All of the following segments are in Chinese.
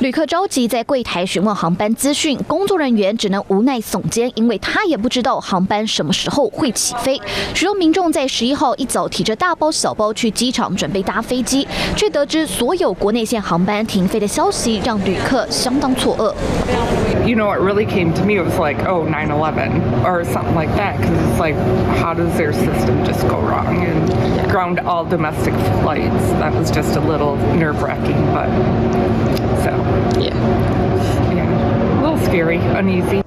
旅客着急在柜台询问航班资讯，工作人员只能无奈耸肩，因为他也不知道航班什么时候会起飞。许多民众在十一号一早提着大包小包去机场准备搭飞机，却得知所有国内线航班停飞的消息，让旅客相当错愕。You know, what really came to me It was like, oh, 9/11 or something like that, because it's like, how does their system just go wrong and ground all domestic flights? That was just a little nerve-wracking, but uneasy.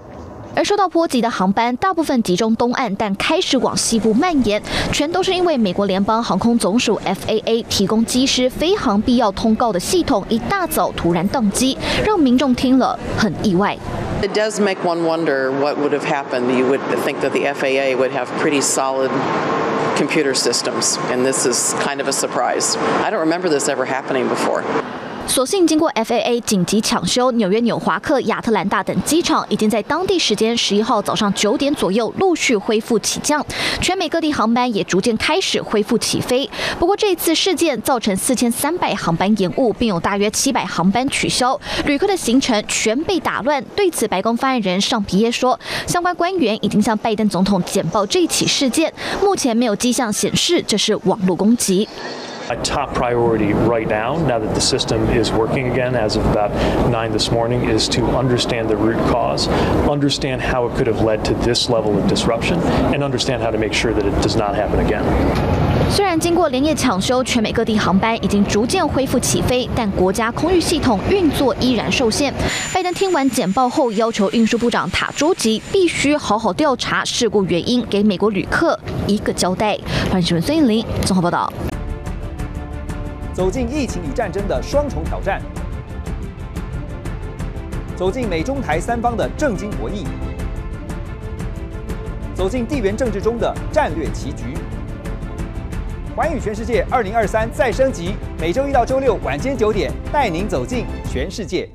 而受到波及的航班大部分集中东岸，但开始往西部蔓延，全都是因为美国联邦航空总署 FAA 提供机师飞航必要通告的系统一大早突然宕机，让民众听了很意外。It does make one wonder what would have happened. You would think that the FAA would have pretty solid computer systems, and this is kind of a surprise. I don't remember this ever happening before. 所幸经过 FAA 紧急抢修，纽约纽华克、亚特兰大等机场已经在当地时间十一号早上九点左右陆续恢复起降，全美各地航班也逐渐开始恢复起飞。不过这次事件造成四千三百航班延误，并有大约七百航班取消，旅客的行程全被打乱。对此，白宫发言人尚皮耶说，相关官员已经向拜登总统简报这起事件，目前没有迹象显示这是网络攻击。My top priority right now, now that the system is working again as of about 9 this morning, is to understand the root cause, understand how it could have led to this level of disruption, and understand how to make sure that it does not happen again. 虽然经过连夜抢修，全美各地航班已经逐渐恢复起飞，但国家空域系统运作依然受限。拜登听完简报后，要求运输部长塔朱吉必须好好调查事故原因，给美国旅客一个交代。欢迎新闻孙颖玲综合报道。 走进疫情与战争的双重挑战，走进美中台三方的政经博弈，走进地缘政治中的战略棋局。环宇全世界二零二三再升级，每周一到周六晚间九点，带您走进全世界。